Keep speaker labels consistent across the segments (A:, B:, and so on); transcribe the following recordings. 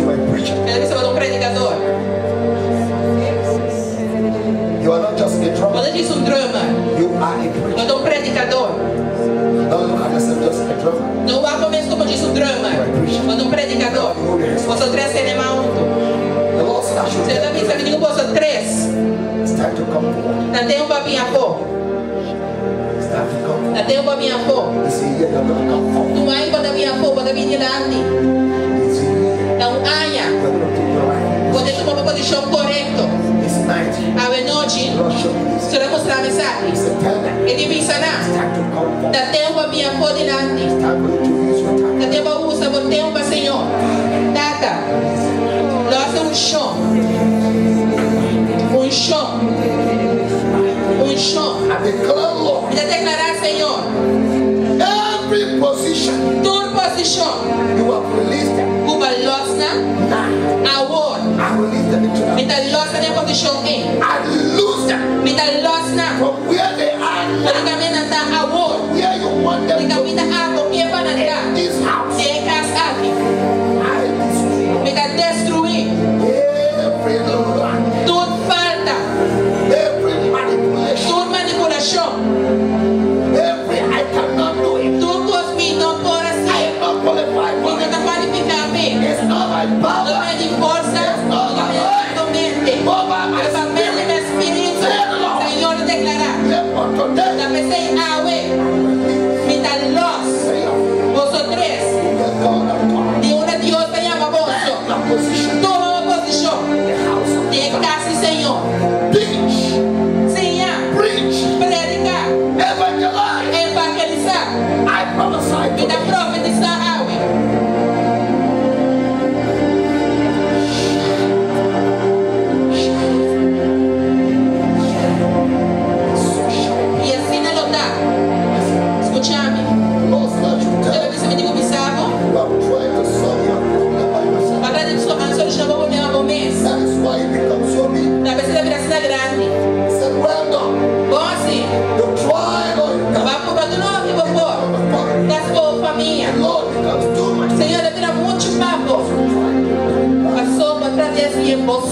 A: you a preacher. You are not just a drummer. You are a preacher. Don't look at yourself just a drummer.
B: Não vá como como um o Você é um predicador. Vosotras se lema unto.
A: Você não pensa que nenhum
B: vosotras. Não tem um papinha pouco. Até o um avó. Tu ainda da minha avó, da minha idade.
A: sanaa
B: tatemba miongoni nasi tatemba usa tempo, senhor tata nossa um chão um chão um chão
A: e
B: declarar senhor
A: every position.
B: Todo posição
A: you are released
B: cuba lossa award
A: me tá lossa
B: na posição em me tá lossa
A: from where
B: Nagkamita award.
A: Where you want them Nagkamita
B: ako kaya pa nanda.
A: This house.
B: Destruir. Tudo falta.
A: Tudo
B: manipulação. Tudo as mim não pode ser.
A: Não está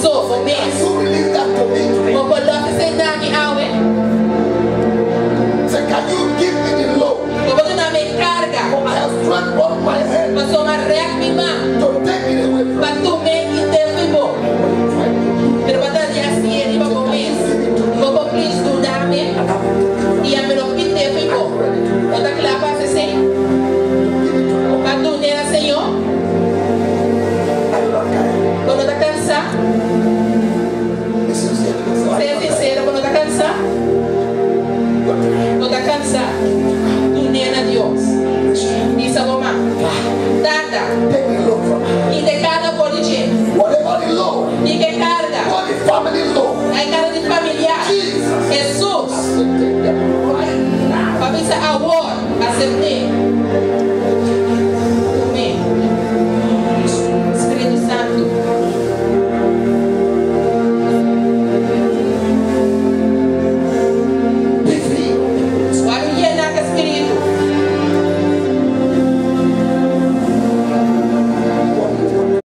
B: Sou for
A: me,